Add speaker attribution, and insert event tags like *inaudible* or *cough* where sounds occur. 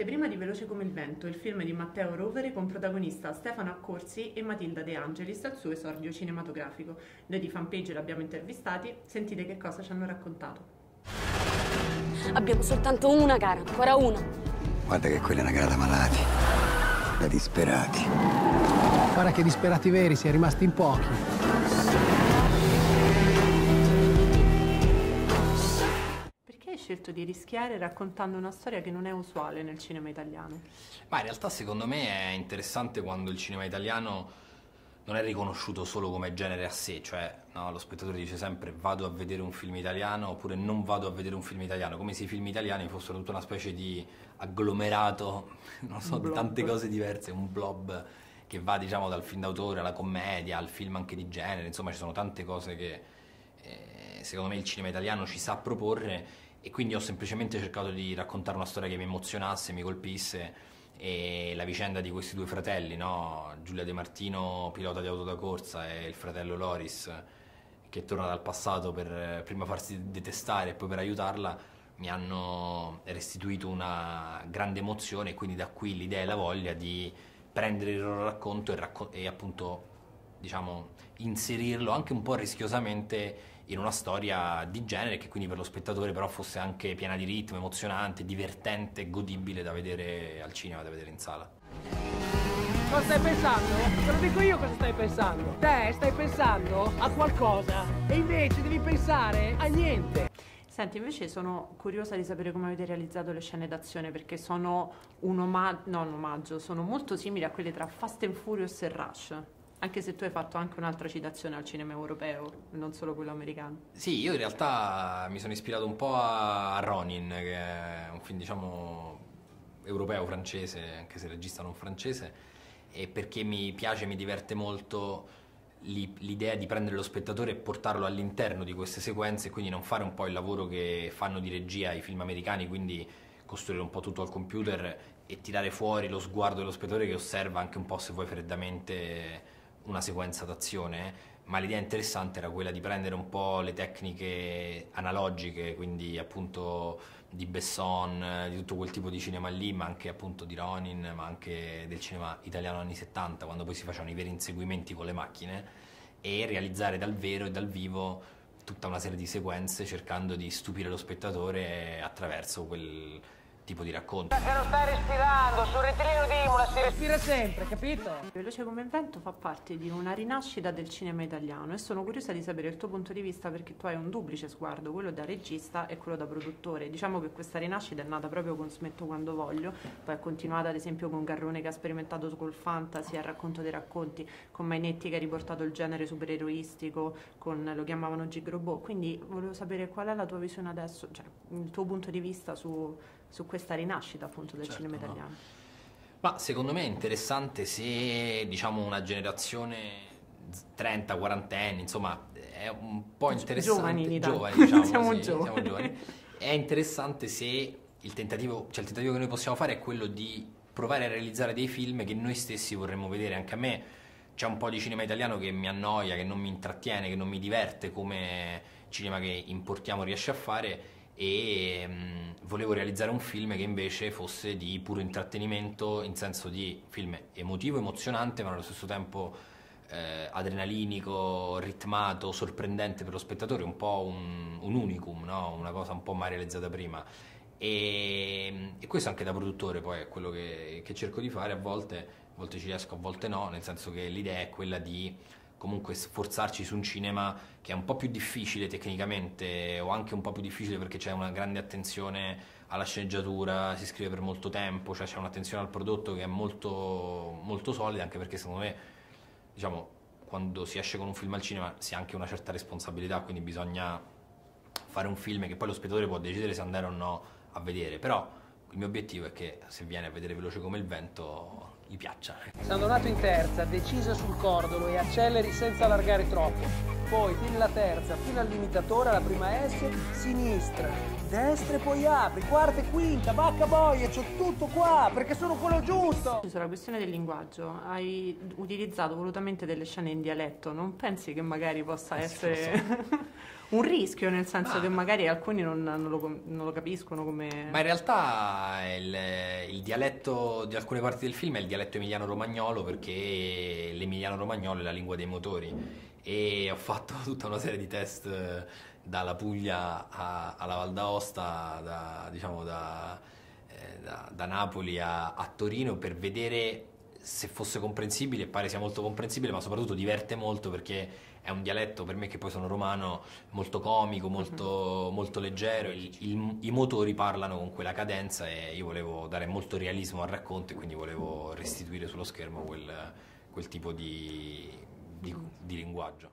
Speaker 1: L'anteprima di Veloce come il vento, il film di Matteo Rovere con protagonista Stefano Accorsi e Matilda De Angelis al suo esordio cinematografico. Noi di fanpage l'abbiamo intervistati, sentite che cosa ci hanno raccontato.
Speaker 2: Abbiamo soltanto una gara, ancora una.
Speaker 3: Guarda che quella è una gara da malati, da disperati.
Speaker 4: Guarda che disperati veri, si è rimasti in pochi.
Speaker 1: Scelto di rischiare raccontando una storia che non è usuale nel cinema italiano?
Speaker 5: Ma in realtà secondo me è interessante quando il cinema italiano non è riconosciuto solo come genere a sé, cioè no, lo spettatore dice sempre vado a vedere un film italiano oppure non vado a vedere un film italiano, come se i film italiani fossero tutta una specie di agglomerato, *laughs* non so, di tante cose diverse, un blob che va diciamo dal film d'autore alla commedia, al film anche di genere, insomma ci sono tante cose che eh, secondo me il cinema italiano ci sa proporre e quindi ho semplicemente cercato di raccontare una storia che mi emozionasse, mi colpisse e la vicenda di questi due fratelli, no? Giulia De Martino, pilota di auto da corsa e il fratello Loris che torna dal passato per prima farsi detestare e poi per aiutarla mi hanno restituito una grande emozione e quindi da qui l'idea e la voglia di prendere il loro racconto e, racco- e appunto diciamo inserirlo anche un po' rischiosamente in una storia di genere che quindi per lo spettatore però fosse anche piena di ritmo, emozionante, divertente, godibile da vedere al cinema, da vedere in sala.
Speaker 4: Cosa stai pensando? Te lo dico io cosa stai pensando. Te stai pensando a qualcosa e invece devi pensare a niente.
Speaker 1: Senti, invece sono curiosa di sapere come avete realizzato le scene d'azione perché sono un omaggio, no, un omaggio, sono molto simili a quelle tra Fast and Furious e Rush. Anche se tu hai fatto anche un'altra citazione al cinema europeo, non solo quello americano.
Speaker 5: Sì, io in realtà mi sono ispirato un po' a Ronin, che è un film diciamo europeo, francese, anche se il regista non francese, e perché mi piace, mi diverte molto l'idea di prendere lo spettatore e portarlo all'interno di queste sequenze e quindi non fare un po' il lavoro che fanno di regia i film americani, quindi costruire un po' tutto al computer e tirare fuori lo sguardo dello spettatore che osserva anche un po' se vuoi freddamente una sequenza d'azione, ma l'idea interessante era quella di prendere un po' le tecniche analogiche, quindi appunto di Besson, di tutto quel tipo di cinema lì, ma anche appunto di Ronin, ma anche del cinema italiano anni 70, quando poi si facevano i veri inseguimenti con le macchine, e realizzare dal vero e dal vivo tutta una serie di sequenze cercando di stupire lo spettatore attraverso quel tipo di racconto.
Speaker 6: Se non stai respirando, sul si
Speaker 4: respira sempre, capito?
Speaker 1: Veloce come il vento fa parte di una rinascita del cinema italiano e sono curiosa di sapere il tuo punto di vista perché tu hai un duplice sguardo, quello da regista e quello da produttore. Diciamo che questa rinascita è nata proprio con Smetto quando voglio, poi è continuata ad esempio con Garrone che ha sperimentato col fantasy, ha racconto dei racconti, con Mainetti che ha riportato il genere supereroistico, con lo chiamavano Gigrobot. Quindi volevo sapere qual è la tua visione adesso, cioè il tuo punto di vista su su questa rinascita appunto del certo, cinema italiano? No.
Speaker 5: Ma secondo me è interessante se diciamo una generazione 30-40 anni, insomma, è un po' interessante.
Speaker 1: Giovani in.
Speaker 5: Giovani, diciamo, *laughs*
Speaker 1: siamo,
Speaker 5: sì,
Speaker 1: giovani.
Speaker 5: siamo giovani. È interessante se il tentativo, cioè il tentativo che noi possiamo fare è quello di provare a realizzare dei film che noi stessi vorremmo vedere. Anche a me c'è un po' di cinema italiano che mi annoia, che non mi intrattiene, che non mi diverte come cinema che importiamo riesce a fare e mh, mm, volevo realizzare un film che invece fosse di puro intrattenimento in senso di film emotivo, emozionante ma allo stesso tempo eh, adrenalinico, ritmato, sorprendente per lo spettatore, un po' un, un unicum, no? una cosa un po' mai realizzata prima. E, e, questo anche da produttore poi è quello che, che cerco di fare a volte, a volte ci riesco, a volte no, nel senso che l'idea è quella di comunque sforzarci su un cinema che è un po' più difficile tecnicamente o anche un po' più difficile perché c'è una grande attenzione alla sceneggiatura, si scrive per molto tempo, cioè c'è un'attenzione al prodotto che è molto, molto solida anche perché secondo me diciamo quando si esce con un film al cinema si ha anche una certa responsabilità quindi bisogna fare un film che poi lo spettatore può decidere se andare o no a vedere. Però il mio obiettivo è che se viene a vedere veloce come il vento gli piaccia.
Speaker 4: Sandonato in terza, decisa sul cordolo e acceleri senza allargare troppo. Poi tieni la terza fino al limitatore alla prima S, sinistra, destra e poi apri, quarta e quinta, vacca boia, c'ho tutto qua perché sono quello giusto.
Speaker 1: Sulla questione del linguaggio, hai utilizzato volutamente delle scene in dialetto, non pensi che magari possa essere *laughs* un rischio, nel senso
Speaker 5: Ma-
Speaker 1: che magari alcuni non, non lo, non lo capiscono come...
Speaker 5: Ma in realtà il, il dialetto di alcune parti del film è il dialetto emiliano-romagnolo perché l'emiliano-romagnolo è la lingua dei motori. E ho fatto *laughs* tutta una serie di test eh, dalla Puglia a- alla Val d'Aosta, da, diciamo da, eh, da- da Napoli a, a Torino per vedere se fosse comprensibile, pare sia molto comprensibile, ma soprattutto diverte molto perché è un dialetto per me che poi sono romano molto comico, molto, molto leggero, il- il- i motori parlano con quella cadenza e io volevo dare molto realismo al racconto e quindi volevo restituire sullo schermo quel, quel tipo di- di- di linguaggio.